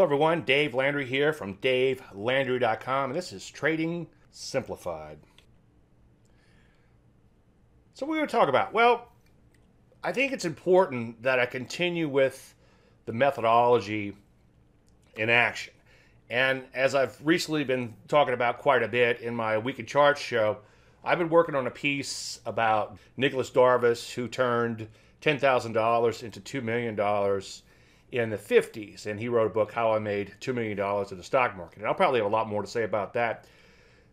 Hello, everyone. Dave Landry here from DaveLandry.com, and this is Trading Simplified. So, what are we going to talk about? Well, I think it's important that I continue with the methodology in action. And as I've recently been talking about quite a bit in my Week Weekly Charts show, I've been working on a piece about Nicolas Darvas, who turned $10,000 into $2 million in the 50s. And he wrote a book, How I Made $2 Million in the Stock Market. And I'll probably have a lot more to say about that.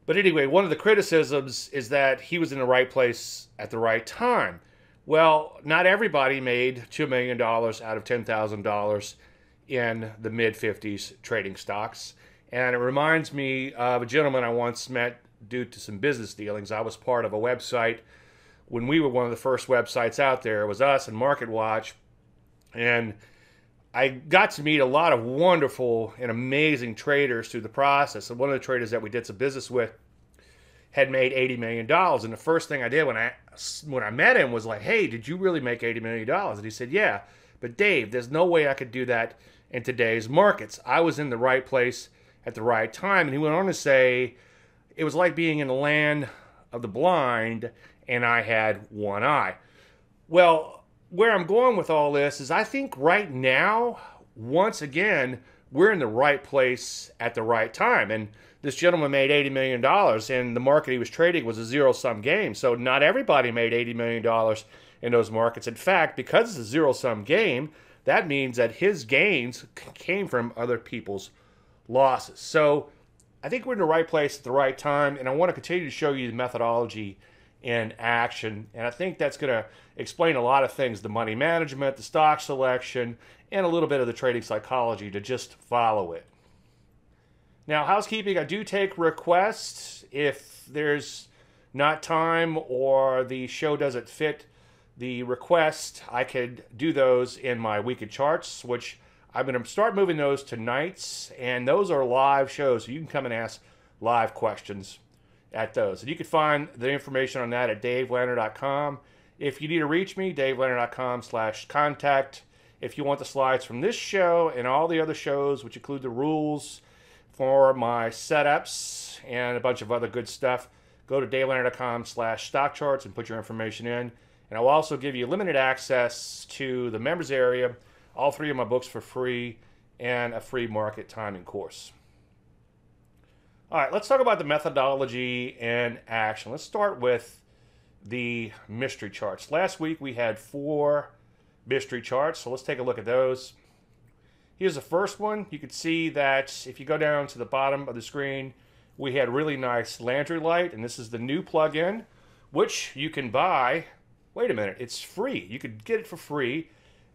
But anyway, one of the criticisms is that he was in the right place at the right time. Well, not everybody made $2 million out of $10,000 in the mid 50s trading stocks. And it reminds me of a gentleman I once met due to some business dealings. I was part of a website when we were one of the first websites out there. It was us and MarketWatch. And I got to meet a lot of wonderful and amazing traders through the process. And one of the traders that we did some business with had made $80 million. And the first thing I did when I when I met him was like, hey, did you really make $80 million? And he said, yeah. But Dave, there's no way I could do that in today's markets. I was in the right place at the right time. And he went on to say, it was like being in the land of the blind and I had one eye. Well, where I'm going with all this is I think right now, once again, we're in the right place at the right time. And this gentleman made $80 million, and the market he was trading was a zero sum game. So not everybody made $80 million in those markets. In fact, because it's a zero sum game, that means that his gains came from other people's losses. So I think we're in the right place at the right time, and I want to continue to show you the methodology in action. And I think that's going to explain a lot of things the money management, the stock selection, and a little bit of the trading psychology to just follow it. Now, housekeeping, I do take requests if there's not time or the show doesn't fit the request. I could do those in my weekly charts, which I'm going to start moving those to nights, and those are live shows, so you can come and ask live questions at those. And you can find the information on that at davelandry.com. If you need to reach me, davelandry.com slash contact. If you want the slides from this show and all the other shows, which include the rules for my setups and a bunch of other good stuff, go to davelandry.com slash stock charts and put your information in. And I'll also give you limited access to the members area, all three of my books for free, and a free market timing course. All right, let's talk about the methodology and action. Let's start with the mystery charts. Last week we had four mystery charts, so let's take a look at those. Here's the first one. You can see that if you go down to the bottom of the screen, we had really nice Landry light, and this is the new plugin, which you can buy. Wait a minute, it's free. You could get it for free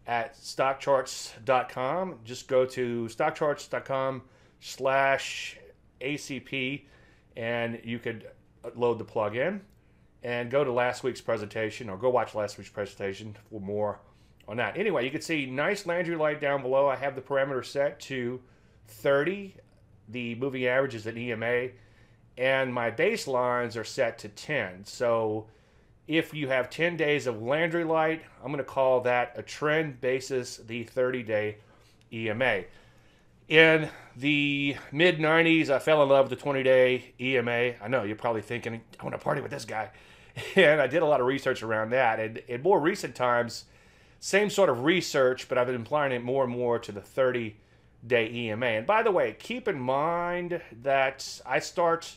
at stockcharts.com. Just go to stockcharts.com slash ACP, and you could load the plugin and go to last week's presentation or go watch last week's presentation for more on that. Anyway, you can see nice Landry light down below. I have the parameter set to 30. The moving average is an EMA, and my baselines are set to 10. So if you have 10 days of Landry light, I'm going to call that a trend basis the 30 day EMA. In the mid 90s, I fell in love with the 20 day EMA. I know you're probably thinking, I want to party with this guy. And I did a lot of research around that. And in more recent times, same sort of research, but I've been applying it more and more to the 30 day EMA. And by the way, keep in mind that I start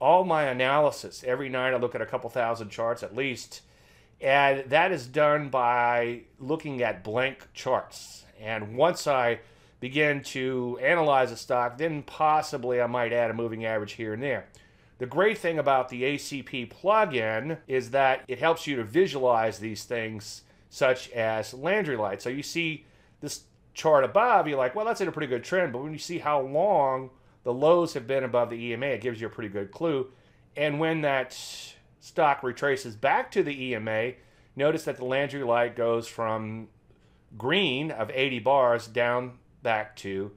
all my analysis every night. I look at a couple thousand charts at least. And that is done by looking at blank charts. And once I begin to analyze a stock, then possibly I might add a moving average here and there. The great thing about the ACP plugin is that it helps you to visualize these things such as Landry Light. So you see this chart above, you're like, well, that's in a pretty good trend. But when you see how long the lows have been above the EMA, it gives you a pretty good clue. And when that stock retraces back to the EMA, notice that the Landry Light goes from green of 80 bars down back to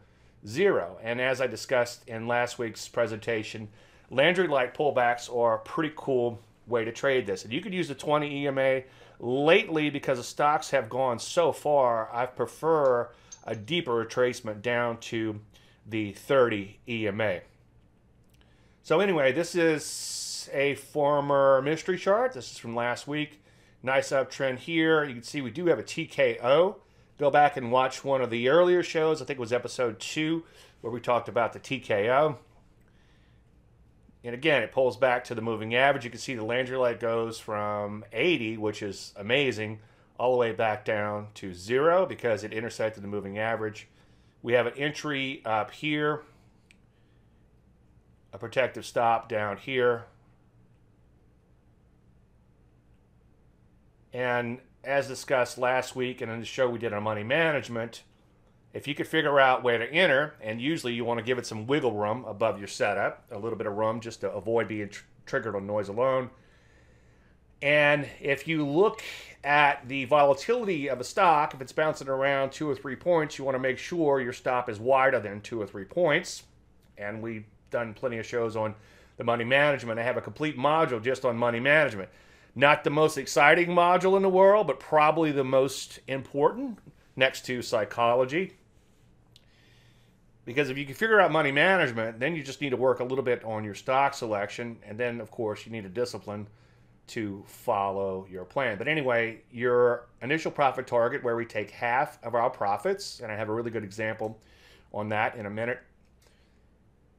zero. And as I discussed in last week's presentation, Landry light pullbacks are a pretty cool way to trade this. And you could use the 20 EMA. Lately, because the stocks have gone so far, I prefer a deeper retracement down to the 30 EMA. So anyway, this is a former mystery chart. This is from last week. Nice uptrend here. You can see we do have a TKO. Go back and watch one of the earlier shows. I think it was episode two where we talked about the TKO. And again, it pulls back to the moving average. You can see the Landry light goes from 80, which is amazing, all the way back down to zero because it intersected the moving average. We have an entry up here, a protective stop down here. And as discussed last week and in the show we did on money management, if you could figure out where to enter, and usually you want to give it some wiggle room above your setup, a little bit of room just to avoid being tr- triggered on noise alone. And if you look at the volatility of a stock, if it's bouncing around two or three points, you want to make sure your stop is wider than two or three points. And we've done plenty of shows on the money management. I have a complete module just on money management. Not the most exciting module in the world, but probably the most important next to psychology. Because if you can figure out money management, then you just need to work a little bit on your stock selection. And then, of course, you need a discipline to follow your plan. But anyway, your initial profit target, where we take half of our profits, and I have a really good example on that in a minute,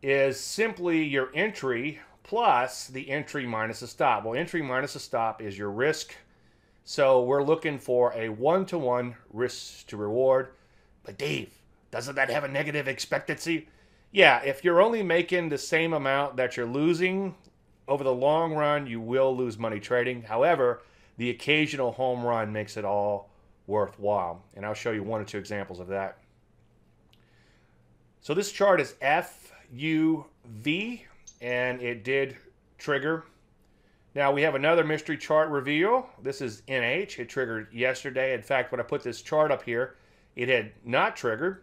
is simply your entry plus the entry minus a stop. Well, entry minus a stop is your risk. So we're looking for a one to one risk to reward. But Dave, doesn't that have a negative expectancy? Yeah, if you're only making the same amount that you're losing over the long run, you will lose money trading. However, the occasional home run makes it all worthwhile. And I'll show you one or two examples of that. So this chart is FUV, and it did trigger. Now we have another mystery chart reveal. This is NH. It triggered yesterday. In fact, when I put this chart up here, it had not triggered.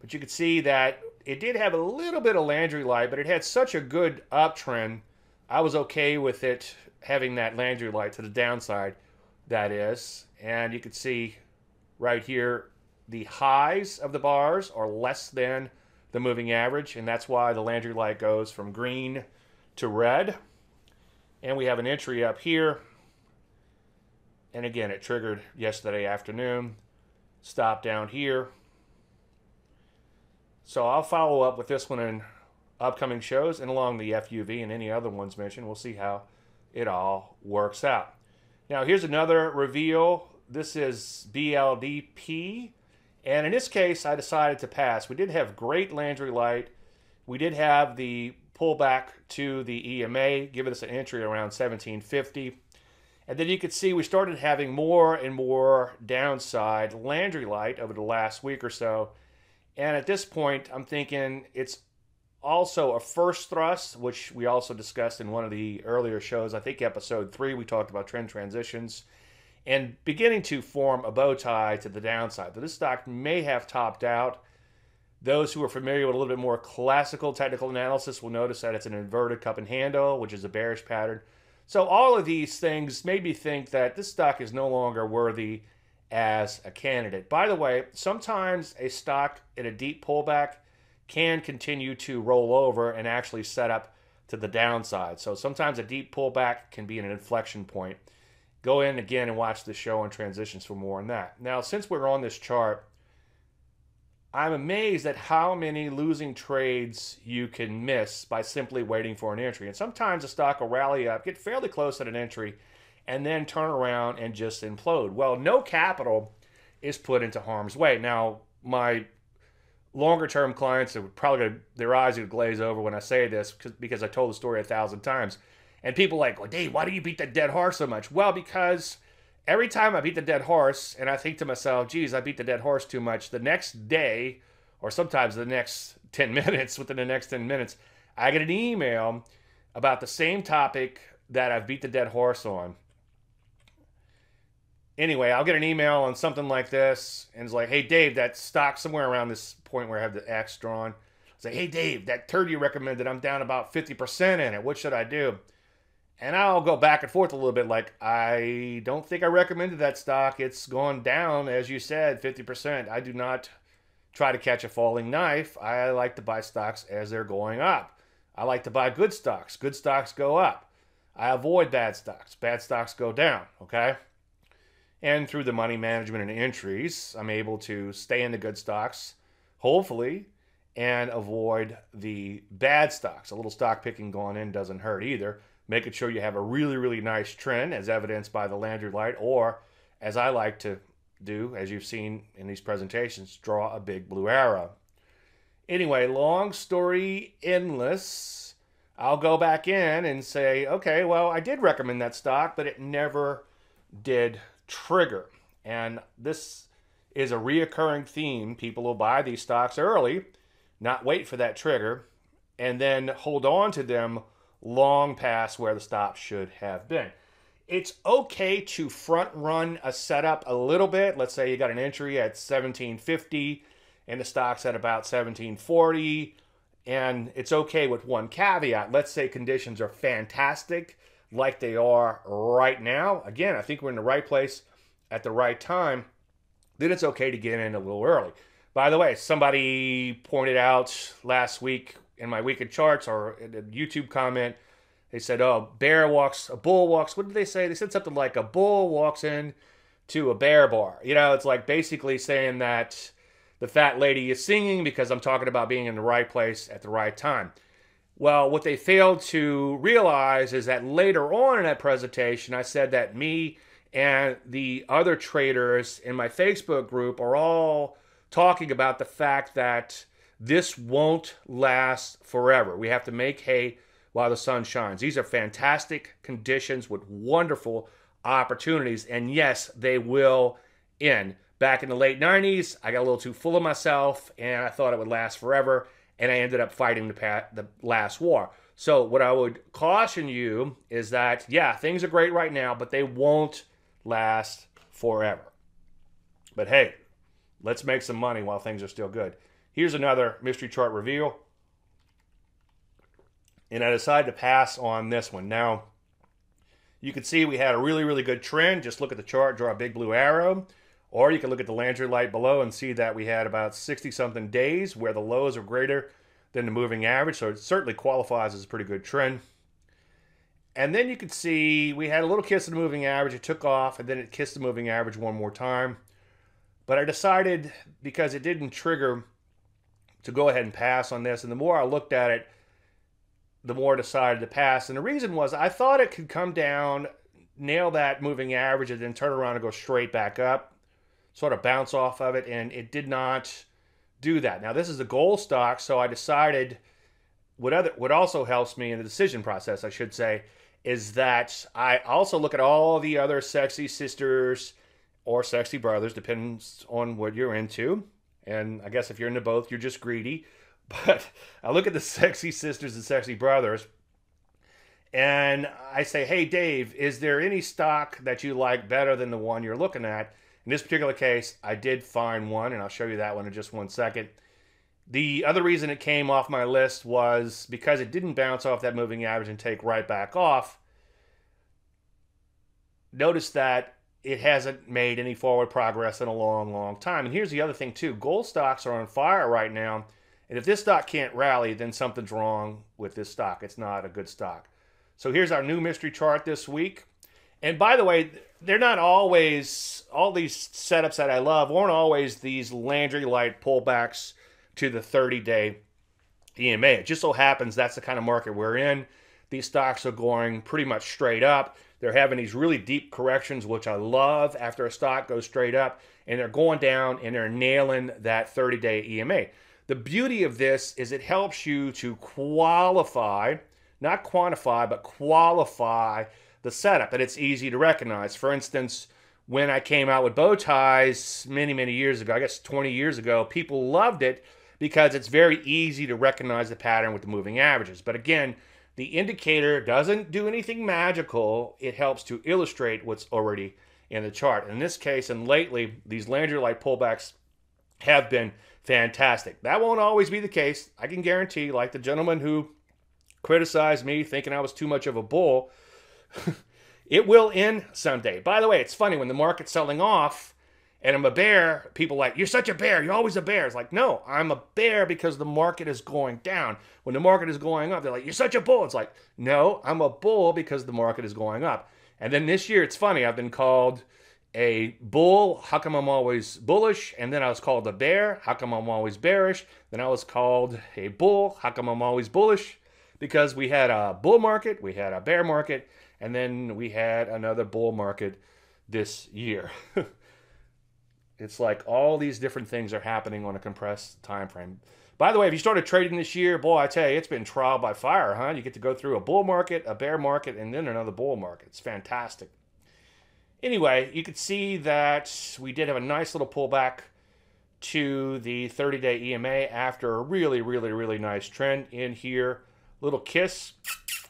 But you can see that it did have a little bit of Landry light, but it had such a good uptrend. I was okay with it having that Landry light to the downside, that is. And you can see right here, the highs of the bars are less than the moving average, and that's why the Landry light goes from green to red. And we have an entry up here. And again, it triggered yesterday afternoon. Stop down here. So I'll follow up with this one in upcoming shows and along the FUV and any other ones mentioned. We'll see how it all works out. Now, here's another reveal. This is BLDP. And in this case, I decided to pass. We did have great Landry light. We did have the pullback to the EMA, giving us an entry around 1750. And then you could see we started having more and more downside Landry light over the last week or so. And at this point, I'm thinking it's also a first thrust, which we also discussed in one of the earlier shows. I think episode three, we talked about trend transitions and beginning to form a bow tie to the downside. So this stock may have topped out. Those who are familiar with a little bit more classical technical analysis will notice that it's an inverted cup and handle, which is a bearish pattern. So all of these things made me think that this stock is no longer worthy as a candidate. By the way, sometimes a stock in a deep pullback can continue to roll over and actually set up to the downside. So sometimes a deep pullback can be an inflection point. Go in again and watch the show on transitions for more on that. Now, since we're on this chart, I'm amazed at how many losing trades you can miss by simply waiting for an entry. And sometimes a stock will rally up, get fairly close at an entry, and then turn around and just implode. Well, no capital is put into harm's way. Now, my longer term clients are probably gonna, their eyes would glaze over when I say this because I told the story a thousand times. And people like, well, Dave, why do you beat the dead horse so much? Well, because every time I beat the dead horse and I think to myself, geez, I beat the dead horse too much, the next day, or sometimes the next 10 minutes, within the next 10 minutes, I get an email about the same topic that I've beat the dead horse on anyway, I'll get an email on something like this, and it's like, hey, Dave, that stock somewhere around this point where I have the X drawn. Say, like, hey, Dave, that turd you recommended, I'm down about 50% in it. What should I do? And I'll go back and forth a little bit. Like, I don't think I recommended that stock. It's gone down, as you said, 50%. I do not try to catch a falling knife. I like to buy stocks as they're going up. I like to buy good stocks. Good stocks go up. I avoid bad stocks. Bad stocks go down, okay? And through the money management and entries, I'm able to stay in the good stocks, hopefully, and avoid the bad stocks. A little stock picking going in doesn't hurt either making sure you have a really, really nice trend as evidenced by the Landry light, or as I like to do, as you've seen in these presentations, draw a big blue arrow. Anyway, long story endless. I'll go back in and say, okay, well, I did recommend that stock, but it never did trigger. And this is a reoccurring theme. People will buy these stocks early, not wait for that trigger, and then hold on to them long past where the stop should have been. It's okay to front run a setup a little bit. Let's say you got an entry at 1750 and the stock's at about 1740 and it's okay with one caveat. Let's say conditions are fantastic like they are right now. Again, I think we're in the right place at the right time. Then it's okay to get in a little early. By the way, somebody pointed out last week in my weekend charts or in a YouTube comment, they said, "Oh, bear walks, a bull walks." What did they say? They said something like a bull walks in to a bear bar. You know, it's like basically saying that the fat lady is singing because I'm talking about being in the right place at the right time. Well, what they failed to realize is that later on in that presentation, I said that me and the other traders in my Facebook group are all talking about the fact that this won't last forever. We have to make hay while the sun shines. These are fantastic conditions with wonderful opportunities. And yes, they will end. Back in the late 90s, I got a little too full of myself and I thought it would last forever. And I ended up fighting the, the last war. So, what I would caution you is that, yeah, things are great right now, but they won't last forever. But hey, let's make some money while things are still good. Here's another mystery chart reveal. And I decided to pass on this one. Now, you can see we had a really, really good trend. Just look at the chart, draw a big blue arrow. Or you can look at the Landry light below and see that we had about 60-something days where the lows are greater than the moving average. So it certainly qualifies as a pretty good trend. And then you can see we had a little kiss of the moving average. It took off, and then it kissed the moving average one more time. But I decided, because it didn't trigger to go ahead and pass on this. And the more I looked at it, the more I decided to pass. And the reason was I thought it could come down, nail that moving average, and then turn around and go straight back up, sort of bounce off of it. And it did not do that. Now, this is a gold stock, so I decided what other what also helps me in the decision process, I should say, is that I also look at all the other sexy sisters or sexy brothers, depends on what you're into. And I guess if you're into both, you're just greedy. But I look at the sexy sisters and sexy brothers, and I say, hey, Dave, is there any stock that you like better than the one you're looking at? In this particular case, I did find one, and I'll show you that one in just one second. The other reason it came off my list was because it didn't bounce off that moving average and take right back off. Notice that it hasn't made any forward progress in a long, long time. And here's the other thing, too gold stocks are on fire right now. And if this stock can't rally, then something's wrong with this stock. It's not a good stock. So here's our new mystery chart this week. And by the way, they're not always, all these setups that I love aren't always these Landry light pullbacks to the 30 day EMA. It just so happens that's the kind of market we're in. These stocks are going pretty much straight up. They're having these really deep corrections, which I love after a stock goes straight up, and they're going down and they're nailing that 30 day EMA. The beauty of this is it helps you to qualify, not quantify, but qualify the setup, and it's easy to recognize. For instance, when I came out with bow ties many, many years ago, I guess 20 years ago, people loved it because it's very easy to recognize the pattern with the moving averages. But again, the indicator doesn't do anything magical. It helps to illustrate what's already in the chart. In this case, and lately, these Landry light pullbacks have been fantastic. That won't always be the case. I can guarantee, like the gentleman who criticized me thinking I was too much of a bull, it will end someday. By the way, it's funny when the market's selling off and I'm a bear, people like, you're such a bear. You're always a bear. It's like, no, I'm a bear because the market is going down. When the market is going up, they're like, you're such a bull. It's like, no, I'm a bull because the market is going up. And then this year, it's funny, I've been called a bull. How come I'm always bullish? And then I was called a bear. How come I'm always bearish? Then I was called a bull. How come I'm always bullish? Because we had a bull market, we had a bear market, and then we had another bull market this year. It's like all these different things are happening on a compressed time frame. By the way, if you started trading this year, boy, I tell you, it's been trial by fire, huh? You get to go through a bull market, a bear market, and then another bull market. It's fantastic. Anyway, you could see that we did have a nice little pullback to the 30 day EMA after a really, really, really nice trend in here. Little kiss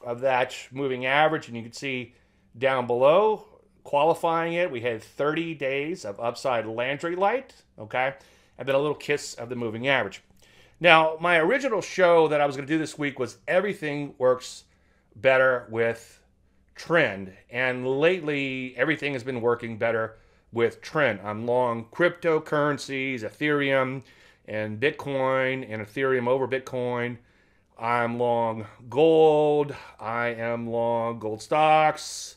of that moving average, and you can see down below qualifying it, we had 30 days of upside Landry light, okay, and then a little kiss of the moving average. Now, my original show that I was going to do this week was everything works better with trend, and lately everything has been working better with trend. I'm long cryptocurrencies, Ethereum, and Bitcoin, and Ethereum over Bitcoin. I'm long gold. I am long gold stocks.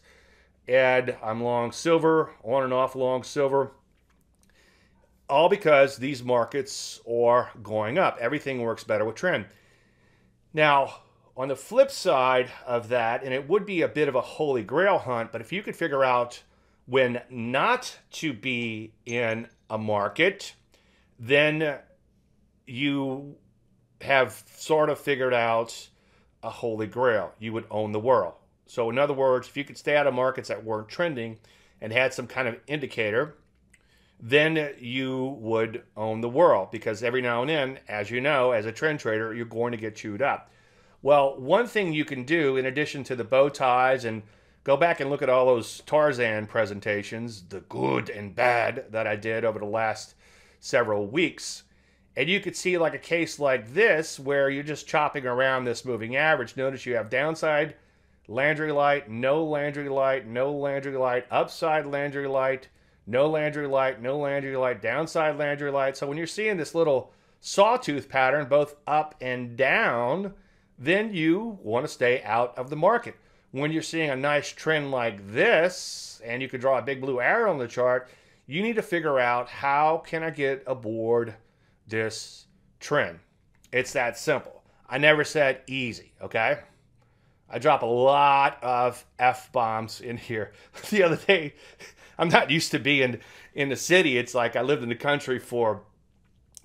Ed, I'm long silver, on and off long silver. All because these markets are going up. Everything works better with trend. Now, on the flip side of that, and it would be a bit of a holy grail hunt, but if you could figure out when not to be in a market, then you have sort of figured out a holy grail. You would own the world. So, in other words, if you could stay out of markets that weren't trending and had some kind of indicator, then you would own the world because every now and then, as you know, as a trend trader, you're going to get chewed up. Well, one thing you can do, in addition to the bow ties and go back and look at all those Tarzan presentations, the good and bad that I did over the last several weeks. And you could see like a case like this where you're just chopping around this moving average. Notice you have downside Landry light, no Landry light, no Landry light, upside Landry light, no Landry light, no Landry light, downside Landry light. So when you're seeing this little sawtooth pattern, both up and down, then you want to stay out of the market. When you're seeing a nice trend like this, and you can draw a big blue arrow on the chart, you need to figure out how can I get aboard this trend. It's that simple. I never said easy, okay? I drop a lot of F bombs in here. The other day, I'm not used to being in the city. It's like I lived in the country for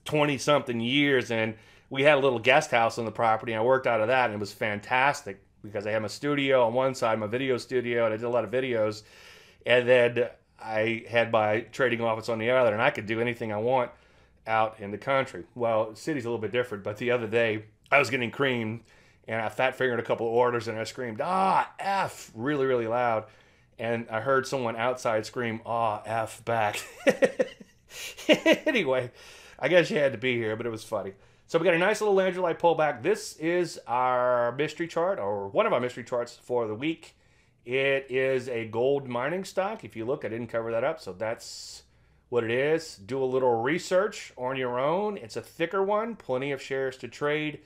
20 something years and we had a little guest house on the property. And I worked out of that and it was fantastic because I had my studio on one side, my video studio, and I did a lot of videos. And then I had my trading office on the other, and I could do anything I want out in the country. Well, the city's a little bit different, but the other day I was getting creamed and I fat fingered a couple of orders and I screamed, ah, F, really, really loud. And I heard someone outside scream, ah, F back. anyway, I guess you had to be here, but it was funny. So we got a nice little Landry Light pullback. This is our mystery chart, or one of our mystery charts for the week. It is a gold mining stock. If you look, I didn't cover that up, so that's what it is. Do a little research on your own. It's a thicker one, plenty of shares to trade.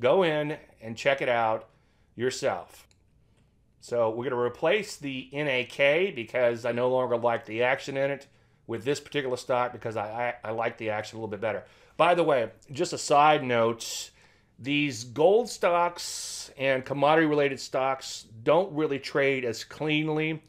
Go in and check it out yourself. So we're going to replace the NAK because I no longer like the action in it with this particular stock because I, I, I like the action a little bit better. By the way, just a side note, these gold stocks and commodity related stocks don't really trade as cleanly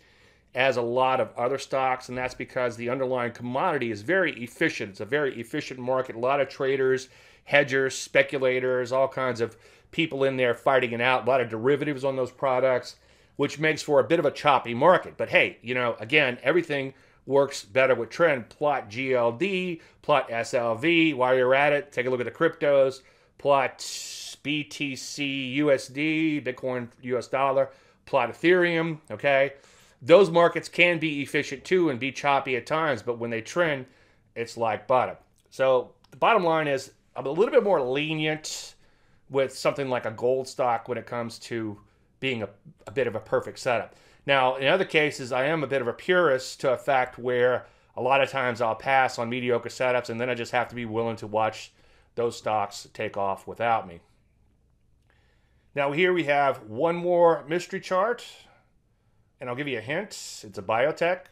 as a lot of other stocks, and that's because the underlying commodity is very efficient. It's a very efficient market. A lot of traders hedgers, speculators, all kinds of people in there fighting it out, a lot of derivatives on those products, which makes for a bit of a choppy market. But hey, you know, again, everything works better with trend. Plot GLD, plot SLV. While you're at it, take a look at the cryptos. Plot BTC USD, Bitcoin US dollar. Plot Ethereum, okay? Those markets can be efficient too and be choppy at times, but when they trend, it's like bottom. So the bottom line is I'm a little bit more lenient with something like a gold stock when it comes to being a, a bit of a perfect setup. Now, in other cases, I am a bit of a purist to a fact where a lot of times I'll pass on mediocre setups and then I just have to be willing to watch those stocks take off without me. Now, here we have one more mystery chart, and I'll give you a hint. It's a biotech.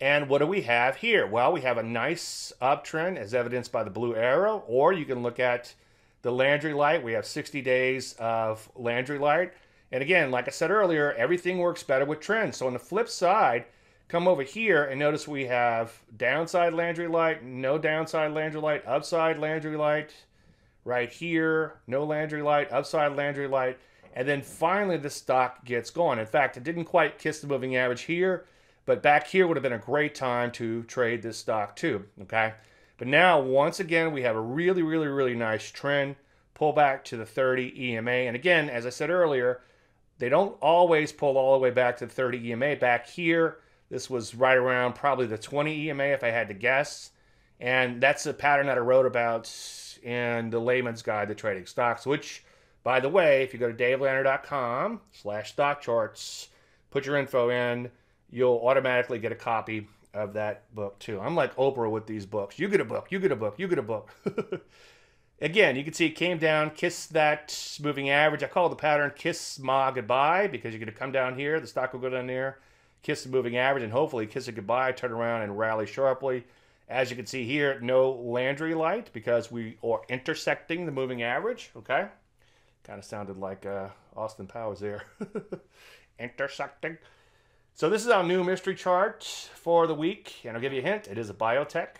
And what do we have here? Well, we have a nice uptrend as evidenced by the blue arrow, or you can look at the Landry light. We have 60 days of Landry light. And again, like I said earlier, everything works better with trends. So on the flip side, come over here and notice we have downside Landry light, no downside Landry light, upside Landry light, right here, no Landry light, upside Landry light, and then finally the stock gets going. In fact, it didn't quite kiss the moving average here, but back here would have been a great time to trade this stock too, okay? But now, once again, we have a really, really, really nice trend, pull back to the 30 EMA. And again, as I said earlier, they don't always pull all the way back to the 30 EMA. Back here, this was right around probably the 20 EMA if I had to guess. And that's a pattern that I wrote about in the layman's guide to trading stocks, which, by the way, if you go to davelandry.com slash stock charts, put your info in, you'll automatically get a copy of that book too. I'm like Oprah with these books. You get a book, you get a book, you get a book. Again, you can see it came down, kiss that moving average. I call the pattern kiss ma goodbye because you're going to come down here, the stock will go down there, kiss the moving average, and hopefully kiss it goodbye, turn around and rally sharply. As you can see here, no Landry light because we are intersecting the moving average, okay? Kind of sounded like uh, Austin Powers there. intersecting. So this is our new mystery chart for the week, and I'll give you a hint. It is a biotech.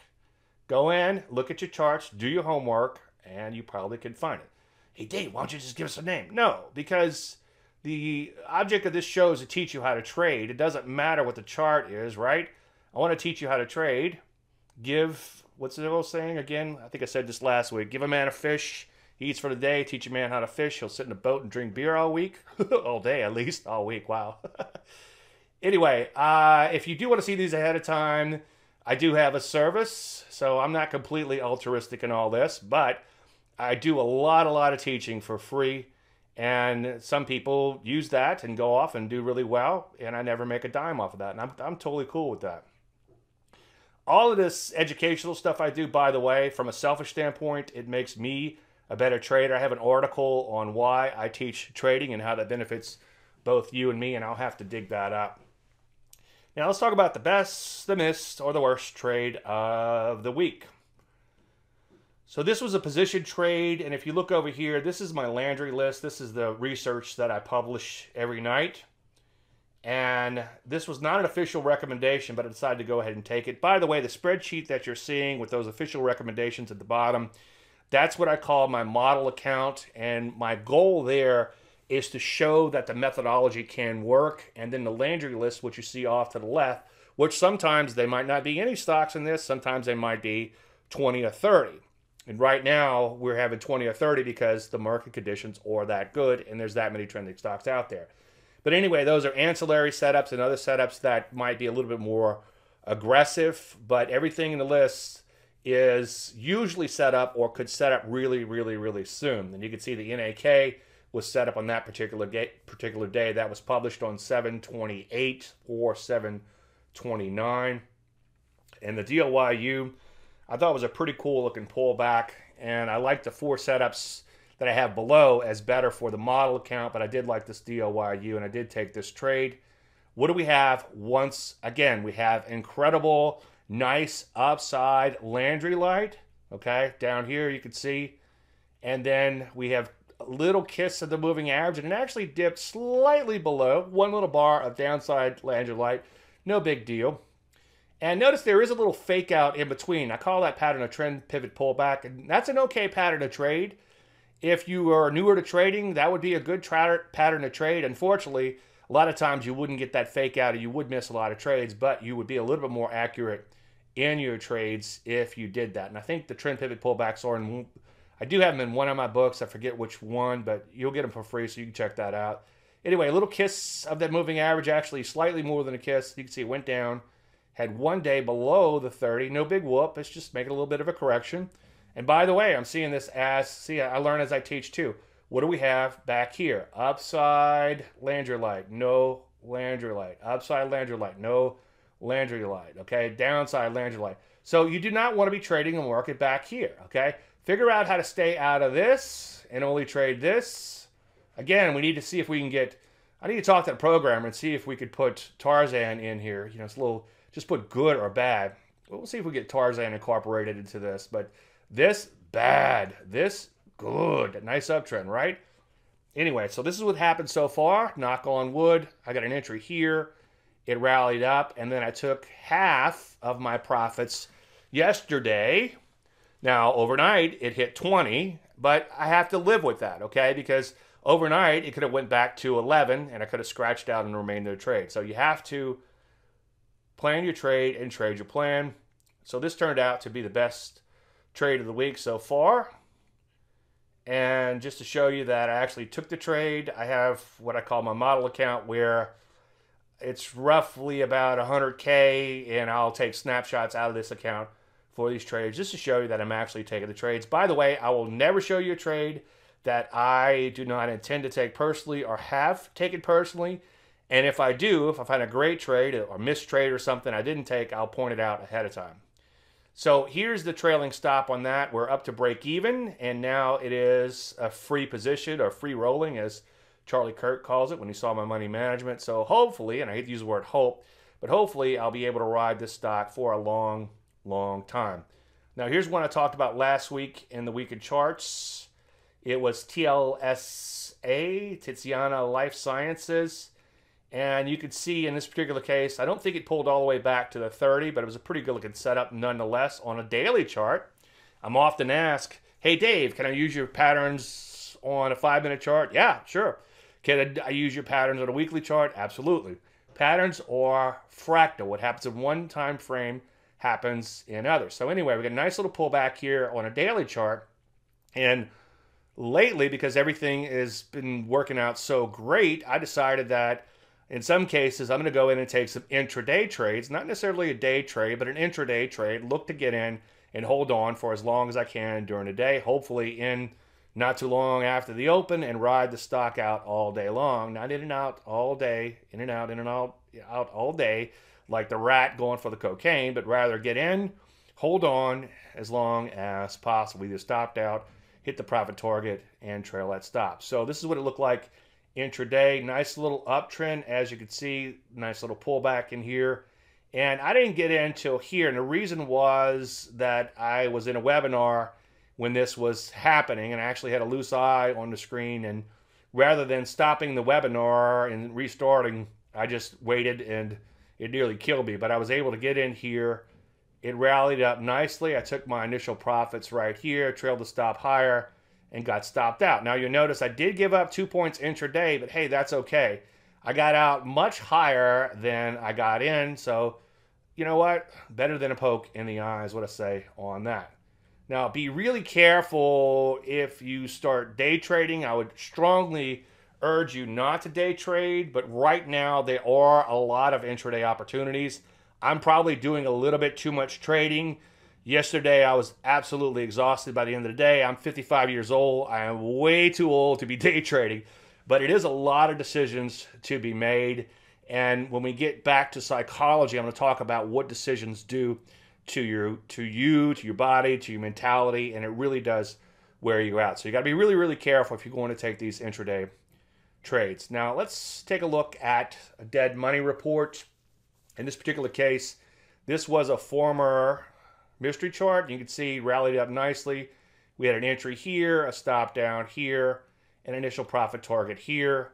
Go in, look at your charts, do your homework, and you probably can find it. Hey, Dave, why don't you just give us a name? No, because the object of this show is to teach you how to trade. It doesn't matter what the chart is, right? I want to teach you how to trade give what's the old saying again? I think I said this last week. Give a man a fish, he eats for the day. Teach a man how to fish, he'll sit in a boat and drink beer all week, all day at least, all week. Wow. anyway, uh, if you do want to see these ahead of time, I do have a service, so I'm not completely altruistic in all this, but I do a lot, a lot of teaching for free. And some people use that and go off and do really well, and I never make a dime off of that. And I'm, I'm totally cool with that all of this educational stuff I do, by the way, from a selfish standpoint, it makes me a better trader. I have an article on why I teach trading and how that benefits both you and me, and I'll have to dig that up. Now let's talk about the best, the missed, or the worst trade of the week. So this was a position trade, and if you look over here, this is my Landry list. This is the research that I publish every night. And this was not an official recommendation, but I decided to go ahead and take it. By the way, the spreadsheet that you're seeing with those official recommendations at the bottom, that's what I call my model account. And my goal there is to show that the methodology can work. And then the Landry list, which you see off to the left, which sometimes they might not be any stocks in this, sometimes they might be 20 or 30. And right now, we're having 20 or 30 because the market conditions are that good and there's that many trending stocks out there. But anyway, those are ancillary setups and other setups that might be a little bit more aggressive, but everything in the list is usually set up or could set up really, really, really soon. And you can see the NAK was set up on that particular particular day. That was published on 728 or 729. And the DLYU, I thought was a pretty cool looking pullback. And I like the four setups that I have below as better for the model account, but I did like this DLYU and I did take this trade. What do we have? Once again, we have incredible, nice upside Landry light. Okay, down here you can see. And then we have a little kiss of the moving average, and it actually dipped slightly below one little bar of downside Landry light. No big deal. And notice there is a little fake out in between. I call that pattern a trend pivot pullback, and that's an okay pattern to trade. If you are newer to trading, that would be a good tra- pattern to trade. Unfortunately, a lot of times you wouldn't get that fake out and you would miss a lot of trades, but you would be a little bit more accurate in your trades if you did that. And I think the trend pivot pullbacks are in, I do have them in one of my books. I forget which one, but you'll get them for free, so you can check that out. Anyway, a little kiss of that moving average, actually slightly more than a kiss. You can see it went down, had one day below the 30. No big whoop. It's just making a little bit of a correction. And by the way, I'm seeing this as, see, I learn as I teach too. What do we have back here? Upside Landry light, no Landry light, upside Landry light, no Landry light, okay? Downside Landry light. So you do not want to be trading the market back here, okay? Figure out how to stay out of this and only trade this. Again, we need to see if we can get, I need to talk to the programmer and see if we could put Tarzan in here. You know, it's a little, just put good or bad. We'll see if we get Tarzan incorporated into this. But this, bad. This, good. Nice uptrend, right? Anyway, so this is what happened so far. Knock on wood. I got an entry here. It rallied up, and then I took half of my profits yesterday. Now, overnight, it hit 20, but I have to live with that, okay? Because overnight, it could have went back to 11, and I could have scratched out and remained in the trade. So you have to plan your trade and trade your plan. So this turned out to be the best trade of the week so far. And just to show you that I actually took the trade, I have what I call my model account where it's roughly about 100K, and I'll take snapshots out of this account for these trades just to show you that I'm actually taking the trades. By the way, I will never show you a trade that I do not intend to take personally or have taken personally. And if I do, if I find a great trade or missed trade or something I didn't take, I'll point it out ahead of time. So here's the trailing stop on that. We're up to break even, and now it is a free position or free rolling, as Charlie Kirk calls it when he saw my money management. So hopefully, and I hate to use the word hope, but hopefully I'll be able to ride this stock for a long, long time. Now here's one I talked about last week in the week of charts. It was TLSA, Tiziana Life Sciences. And you could see in this particular case, I don't think it pulled all the way back to the 30, but it was a pretty good looking setup nonetheless on a daily chart. I'm often asked, hey Dave, can I use your patterns on a five minute chart? Yeah, sure. Can I use your patterns on a weekly chart? Absolutely. Patterns are fractal. What happens in one time frame happens in others. So anyway, we got a nice little pullback here on a daily chart. And lately, because everything has been working out so great, I decided that in some cases, I'm going to go in and take some intraday trades, not necessarily a day trade, but an intraday trade. Look to get in and hold on for as long as I can during the day, hopefully in not too long after the open, and ride the stock out all day long. Not in and out all day, in and out, in and out, out all day, like the rat going for the cocaine, but rather get in, hold on as long as possible. Either stopped out, hit the profit target, and trail that stop. So this is what it looked like intraday. Nice little uptrend, as you can see. Nice little pullback in here. And I didn't get in until here. And the reason was that I was in a webinar when this was happening and I actually had a loose eye on the screen. And rather than stopping the webinar and restarting, I just waited and it nearly killed me. But I was able to get in here. It rallied up nicely. I took my initial profits right here, trailed the stop higher and got stopped out. Now you'll notice I did give up two points intraday, but hey, that's okay. I got out much higher than I got in, so you know what? Better than a poke in the eye is what I say on that. Now, be really careful if you start day trading. I would strongly urge you not to day trade, but right now there are a lot of intraday opportunities. I'm probably doing a little bit too much trading Yesterday, I was absolutely exhausted by the end of the day. I'm 55 years old. I am way too old to be day trading, but it is a lot of decisions to be made. And when we get back to psychology, I'm going to talk about what decisions do to your to you, to your body, to your mentality, and it really does wear you out. So you got to be really, really careful if you're going to take these intraday trades. Now let's take a look at a dead money report. In this particular case, this was a former mystery chart. You can see rallied up nicely. We had an entry here, a stop down here, an initial profit target here,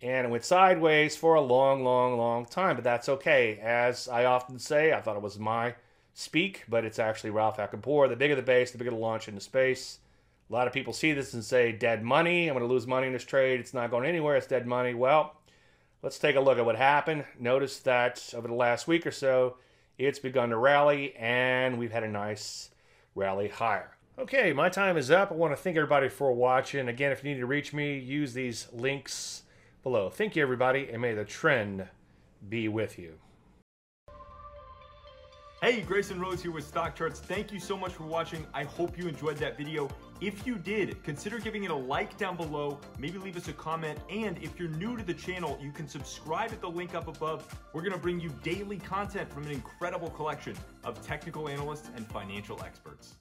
and it went sideways for a long, long, long time, but that's okay. As I often say, I thought it was my speak, but it's actually Ralph Acampora. The bigger the base, the bigger the launch into space. A lot of people see this and say, dead money. I'm going to lose money in this trade. It's not going anywhere. It's dead money. Well, let's take a look at what happened. Notice that over the last week or so, it's begun to rally, and we've had a nice rally higher. Okay, my time is up. I want to thank everybody for watching. Again, if you need to reach me, use these links below. Thank you, everybody, and may the trend be with you. Hey, Grayson Roze here with Stock Charts. Thank you so much for watching. I hope you enjoyed that video. If you did, consider giving it a like down below, maybe leave us a comment, and if you're new to the channel, you can subscribe at the link up above. We're gonna bring you daily content from an incredible collection of technical analysts and financial experts.